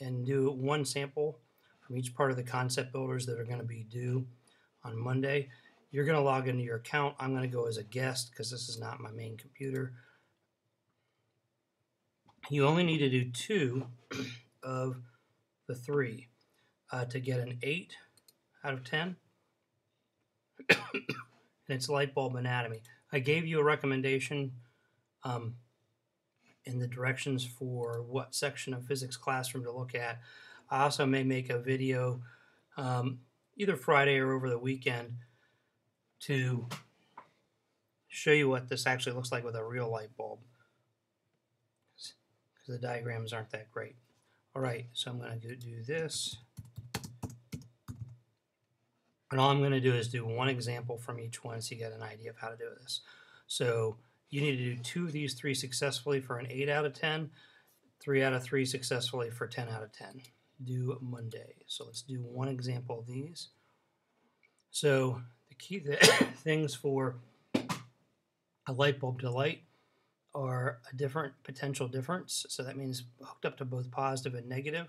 and do one sample from each part of the concept builders that are going to be due on Monday. You're going to log into your account. I'm going to go as a guest because this is not my main computer. You only need to do two of the three uh, to get an 8 out of 10. and it's light bulb anatomy. I gave you a recommendation um, in the directions for what section of physics classroom to look at. I also may make a video um, either Friday or over the weekend to show you what this actually looks like with a real light bulb because the diagrams aren't that great. All right, so I'm going to do this. And all I'm going to do is do one example from each one so you get an idea of how to do this. So you need to do two of these three successfully for an 8 out of 10, three out of three successfully for 10 out of 10. Due Monday. So let's do one example of these. So the key th things for a light bulb to light are a different potential difference. So that means hooked up to both positive and negative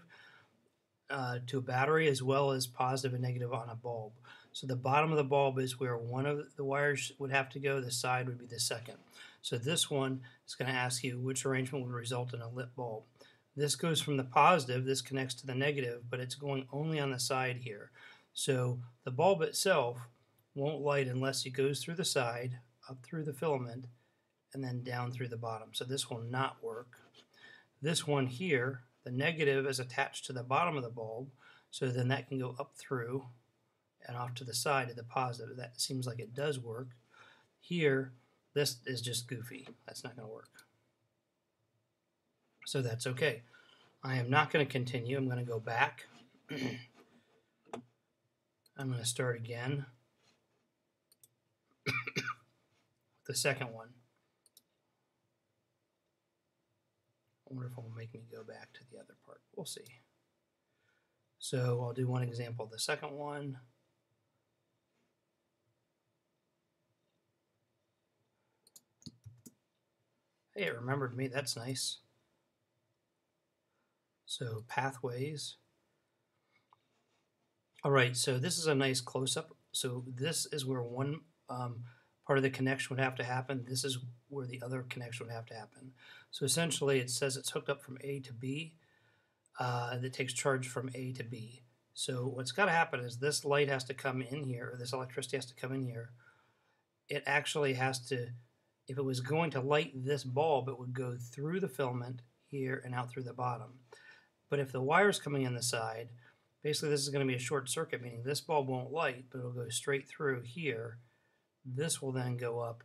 uh, to a battery as well as positive and negative on a bulb. So the bottom of the bulb is where one of the wires would have to go, the side would be the second. So this one is going to ask you which arrangement would result in a lit bulb. This goes from the positive, this connects to the negative, but it's going only on the side here. So the bulb itself won't light unless it goes through the side, up through the filament, and then down through the bottom. So this will not work. This one here, the negative is attached to the bottom of the bulb, so then that can go up through and off to the side of the positive. That seems like it does work. Here, this is just goofy. That's not going to work. So that's okay. I am not going to continue. I'm going to go back. I'm going to start again. with the second one. I wonder if it will make me go back to the other part. We'll see. So I'll do one example of the second one. Hey, it remembered me. That's nice. So pathways. All right, so this is a nice close-up. So this is where one um, part of the connection would have to happen. This is where the other connection would have to happen. So essentially it says it's hooked up from A to B uh, that takes charge from A to B. So what's got to happen is this light has to come in here, or this electricity has to come in here. It actually has to if it was going to light this bulb, it would go through the filament here and out through the bottom. But if the wire's coming in the side, basically this is going to be a short circuit, meaning this bulb won't light, but it'll go straight through here. This will then go up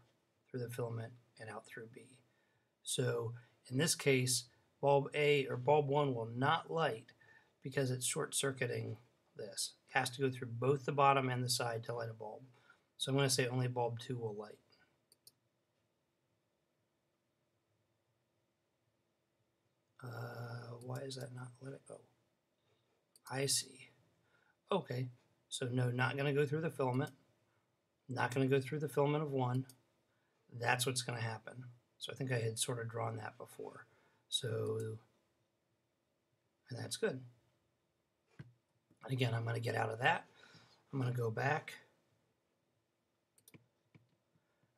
through the filament and out through B. So in this case, bulb A or bulb 1 will not light because it's short circuiting this. It has to go through both the bottom and the side to light a bulb. So I'm going to say only bulb 2 will light. Uh, why is that not let it go? I see. Okay, so no, not going to go through the filament. Not going to go through the filament of one. That's what's going to happen. So I think I had sort of drawn that before. So, and that's good. And again, I'm going to get out of that. I'm going to go back.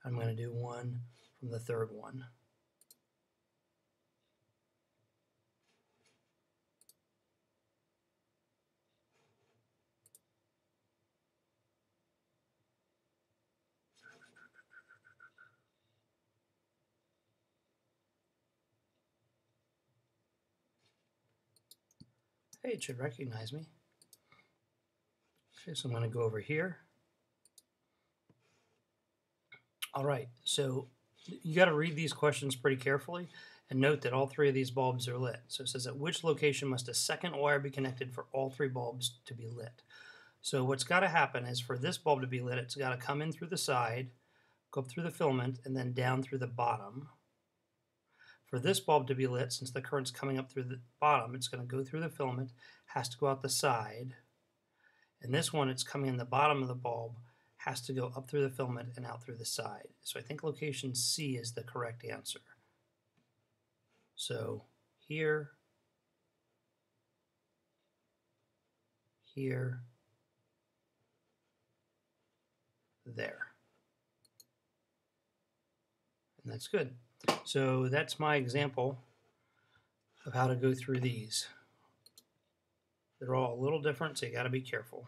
I'm going to do one from the third one. Hey, it should recognize me. Okay, so I'm going to go over here. All right, so you got to read these questions pretty carefully and note that all three of these bulbs are lit. So it says at which location must a second wire be connected for all three bulbs to be lit? So what's got to happen is for this bulb to be lit, it's got to come in through the side, go up through the filament, and then down through the bottom. For this bulb to be lit, since the current's coming up through the bottom, it's going to go through the filament, has to go out the side. And this one, it's coming in the bottom of the bulb, has to go up through the filament and out through the side. So I think location C is the correct answer. So here here, there. And that's good. So that's my example of how to go through these. They're all a little different, so you got to be careful.